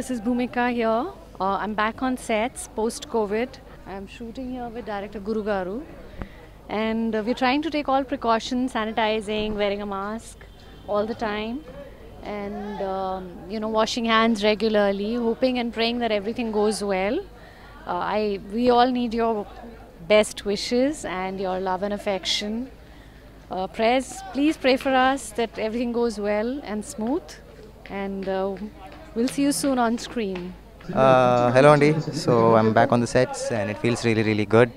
This is Bhumika here. Uh, I'm back on sets post COVID. I'm shooting here with director Guru Garu. And uh, we're trying to take all precautions sanitizing, wearing a mask all the time, and um, you know, washing hands regularly, hoping and praying that everything goes well. Uh, I, we all need your best wishes and your love and affection. Uh, prayers, please pray for us that everything goes well and smooth. And will see you soon on screen hello అండి so I'm back on the sets and it feels really really good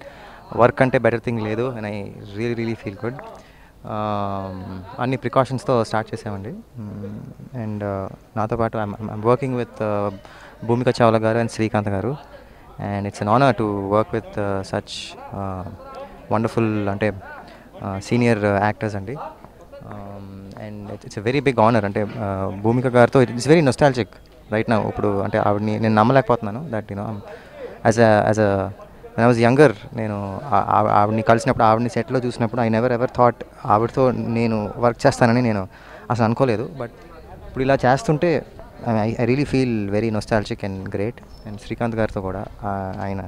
work అంటే better thing లేదు and I really really feel good అన్ని ప్రికాషన్స్తో start చేసామండి. And నాతో పాటు I'm working with Bhumika Chawla garu and Srikanth garu. And it's an honour to work with such wonderful అంటే senior actors అండి. And it's very big honour అంటే భూమిక గారితో it's very nostalgic right నా ఇప్పుడు అంటే ఆవిడని నేను నమ్మలేకపోతున్నాను that you know as a as a I was younger నేను ఆవిడని కలిసినప్పుడు ఆవిడని సెట్లో చూసినప్పుడు ఐ నెవర్ ఎవర్ థాట్ ఆవిడతో నేను వర్క్ చేస్తానని నేను అసలు అనుకోలేదు. బట్ ఇప్పుడు ఇలా చేస్తుంటే I I really feel very nostalgic and great and Srikanth గారితో కూడా ఆయన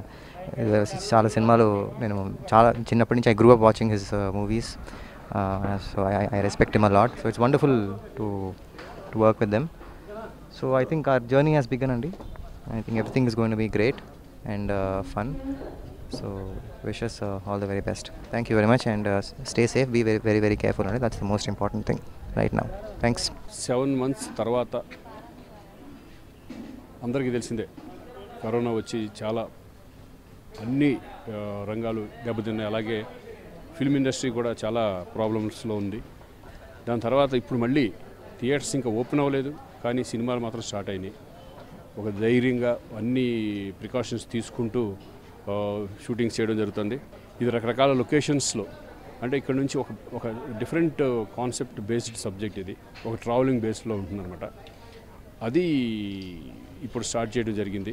చాలా సినిమాలు నేను చాలా చిన్నప్పటి నుంచి I grew up watching his movies so I respect him a lot so it's wonderful to to work with them so I think our journey has begun అండి I think everything is going to be great and fun so wishes all the very best thank you very much and stay safe be very very very careful అండి that's the most important thing right now thanks seven months తర్వాత అందరికీ తెలిసిందే. Corona వచ్చి చాలా అన్ని uh, రంగాలు దెబ్బతిన్నాయి. అలాగే ఫిల్మ్ ఇండస్ట్రీ కూడా చాలా ప్రాబ్లమ్స్లో ఉంది. దాని తర్వాత ఇప్పుడు మళ్ళీ థియేటర్స్ ఇంకా ఓపెన్ అవ్వలేదు కానీ సినిమాలు మాత్రం స్టార్ట్ అయినాయి. ఒక ధైర్యంగా అన్ని ప్రికాషన్స్ తీసుకుంటూ షూటింగ్ షూటింగ్స్ చేయడం జరుగుతుంది. ఇది రకరకాల లొకేషన్స్లో అంటే ఇక్కడ నుంచి ఒక ఒక డిఫరెంట్ కాన్సెప్ట్ బేస్డ్ సబ్జెక్ట్ ఇది ఒక ట్రావెలింగ్ బేస్లో ఉంటుందన్నమాట. అది ఇప్పుడు స్టార్ట్ చేయడం జరిగింది.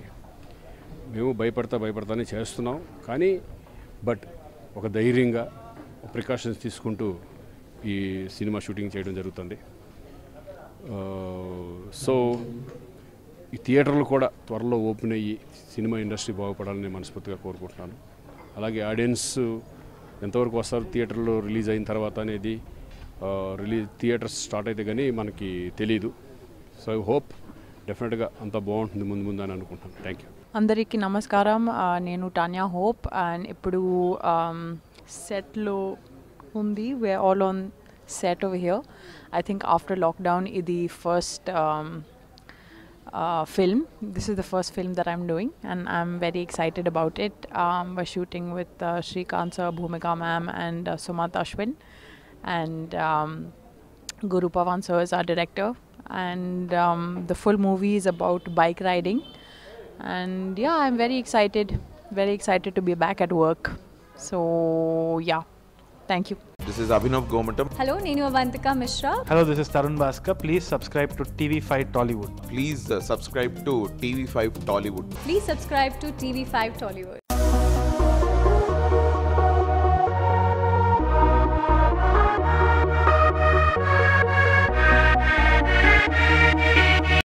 మేము భయపడతా భయపడతానే చేస్తున్నాం కానీ బట్ ఒక ధైర్యంగా ప్రికాషన్స్ తీసుకుంటూ ఈ సినిమా షూటింగ్ చేయడం జరుగుతుంది. సో ఈ థియేటర్లు కూడా త్వరలో ఓపెన్ అయ్యి సినిమా ఇండస్ట్రీ బాగుపడాలని మనస్ఫూర్తిగా కోరుకుంటున్నాను. అలాగే ఆడియన్స్ ఎంతవరకు వస్తారు థియేటర్లో రిలీజ్ అయిన తర్వాత అనేది రిలీజ్ థియేటర్స్ స్టార్ట్ అయితే కానీ మనకి తెలియదు సో ఐ హోప్ డెఫినెట్గా అంత బాగుంటుంది ముందు ముందు అని అనుకుంటున్నాను. థ్యాంక్ యూ అందరికీ నమస్కారం. నేను టాన్యా హోప్ అండ్ ఇప్పుడు set low undi. We're all on set over here. I think after lockdown, the first um, uh, film. This is the first film that I'm doing, and I'm very excited about it. Um, we're shooting with uh, Srikant sir, Bhumika ma'am, and uh, Sumat Ashwin, and um, Guru Pavan sir is our director. And um, the full movie is about bike riding, and yeah, I'm very excited. Very excited to be back at work. So yeah, thank you. This is Abhinav Gomatam. Hello, Nenu Avantika Mishra. Hello, this is Tarun Baska. Please subscribe to TV5 Tollywood. Please uh, subscribe to TV5 Tollywood. Please subscribe to TV5 Tollywood.